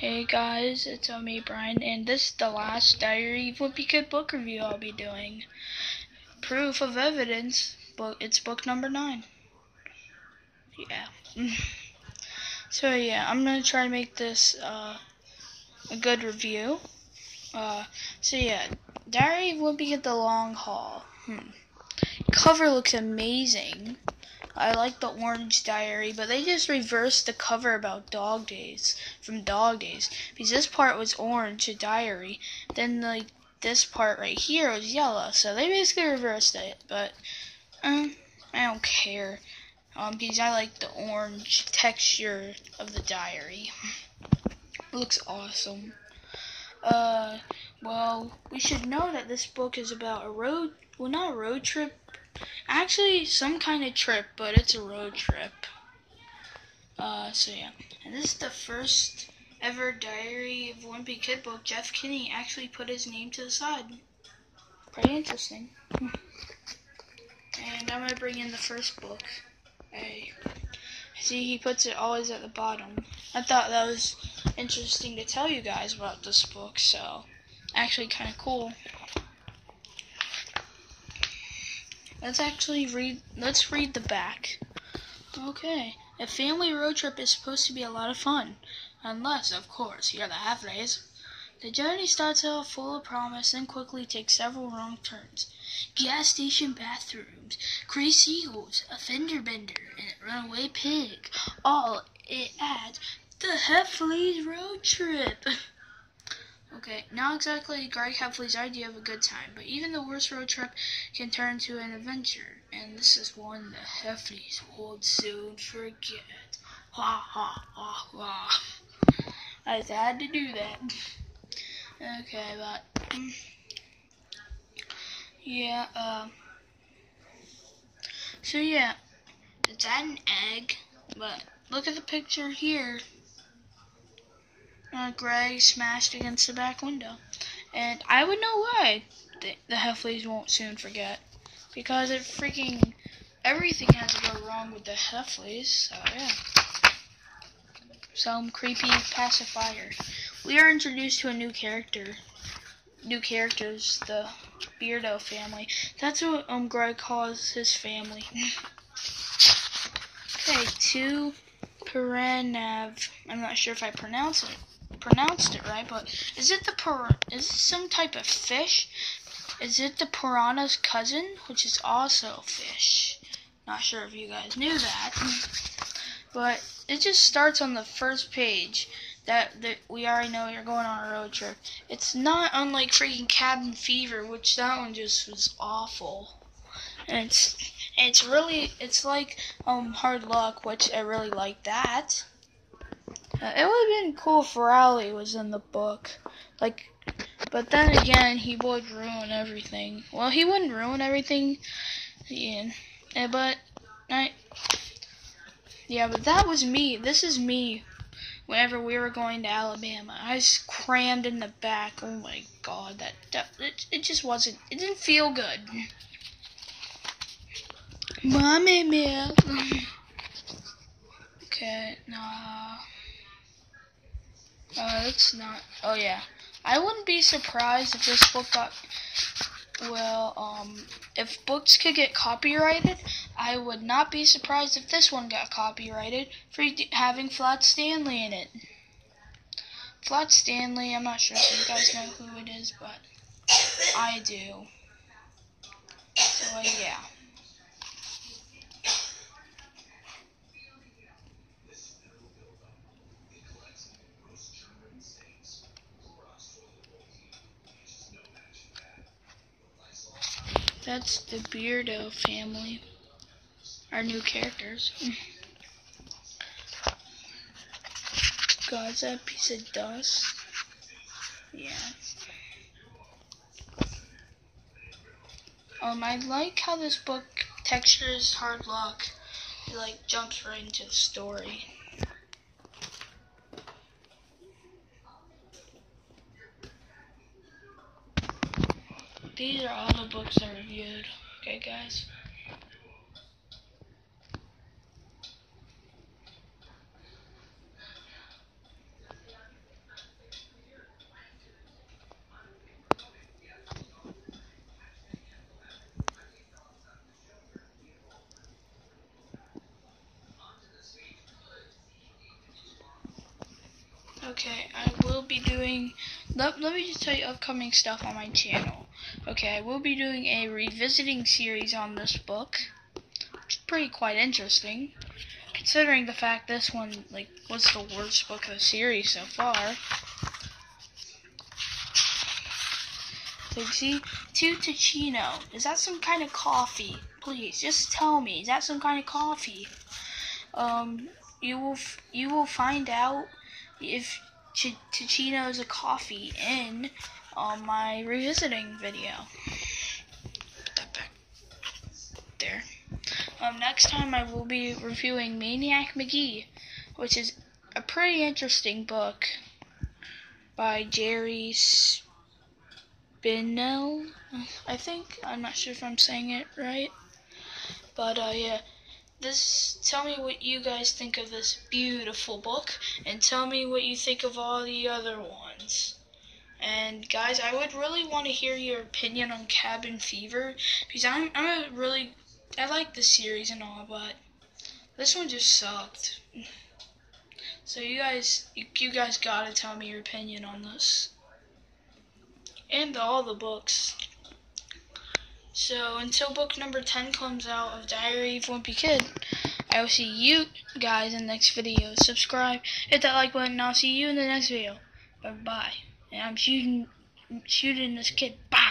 Hey guys, it's me Brian, and this is the last Diary of Wimpy Kid book review I'll be doing. Proof of evidence, book. It's book number nine. Yeah. so yeah, I'm gonna try to make this uh, a good review. Uh, so yeah, Diary of Wimpy Kid: The Long Haul. Hmm. Cover looks amazing. I like the Orange Diary, but they just reversed the cover about Dog Days from Dog Days because this part was orange, a diary, then like this part right here was yellow, so they basically reversed it. But um, I don't care um, because I like the orange texture of the diary. it looks awesome. Uh, well, we should know that this book is about a road, well, not a road trip, Actually, some kind of trip, but it's a road trip. Uh, so yeah. And this is the first ever Diary of Wimpy Kid book. Jeff Kinney actually put his name to the side. Pretty interesting. and I'm gonna bring in the first book. Hey. See, he puts it always at the bottom. I thought that was interesting to tell you guys about this book, so actually kind of cool. Let's actually read, let's read the back. Okay. A family road trip is supposed to be a lot of fun. Unless, of course, you're the Heffleys. The journey starts off full of promise and quickly takes several wrong turns. Gas station bathrooms, crazy seagulls, a fender bender, and a runaway pig. All it adds the Heffleys road trip. Okay, not exactly Greg Heffley's idea of a good time, but even the worst road trip can turn into an adventure, and this is one the Heffleys won't soon forget. Ha ha ha ha. I had to do that. Okay, but um, yeah, uh, so yeah, it's at an egg, but look at the picture here uh, Greg smashed against the back window. And I would know why the, the Heffleys won't soon forget. Because it freaking, everything has to go wrong with the Heffleys, so yeah. Some creepy pacifier. We are introduced to a new character. New characters, the Beardo family. That's what um Greg calls his family. okay, two Piranav. I'm not sure if I pronounce it pronounced it right, but is it the pir- is it some type of fish? Is it the piranha's cousin, which is also fish? Not sure if you guys knew that, but it just starts on the first page that, that we already know you're going on a road trip. It's not unlike freaking Cabin Fever, which that one just was awful. And it's it's really it's like um Hard Luck, which I really like that. It would have been cool if Rowley was in the book. Like, but then again, he would ruin everything. Well, he wouldn't ruin everything. Yeah, but I. Yeah, but that was me. This is me. Whenever we were going to Alabama, I was crammed in the back. Oh my God, that, that it, it just wasn't. It didn't feel good. Mommy milk. okay, nah. Uh, it's not. Oh yeah, I wouldn't be surprised if this book got. Well, um, if books could get copyrighted, I would not be surprised if this one got copyrighted for having Flat Stanley in it. Flat Stanley, I'm not sure if you guys know who it is, but I do. So, uh, yeah. That's the Beardo family. Our new characters. God's that piece of dust? Yeah. Um, I like how this book textures hard luck. It like jumps right into the story. These are all the books I reviewed. Okay, guys. Okay, I will be doing, let, let me just tell you upcoming stuff on my channel. Okay, I will be doing a revisiting series on this book. It's pretty quite interesting. Considering the fact this one like was the worst book of the series so far. So see, to Ticino. Is that some kind of coffee? Please, just tell me. Is that some kind of coffee? Um, you will you will find out if Ch- Ticino a coffee in um, my revisiting video. Put that back there. Um, next time I will be reviewing Maniac Magee, which is a pretty interesting book by Jerry Spinell, I think. I'm not sure if I'm saying it right. But, uh, yeah. This, tell me what you guys think of this beautiful book, and tell me what you think of all the other ones. And guys, I would really want to hear your opinion on Cabin Fever because I'm I'm a really I like the series and all, but this one just sucked. So you guys, you, you guys gotta tell me your opinion on this, and all the books. So until book number 10 comes out of Diary of a Wimpy Kid, I will see you guys in the next video. Subscribe, hit that like button, and I'll see you in the next video. Bye bye. And I'm shooting, shooting this kid. Bye.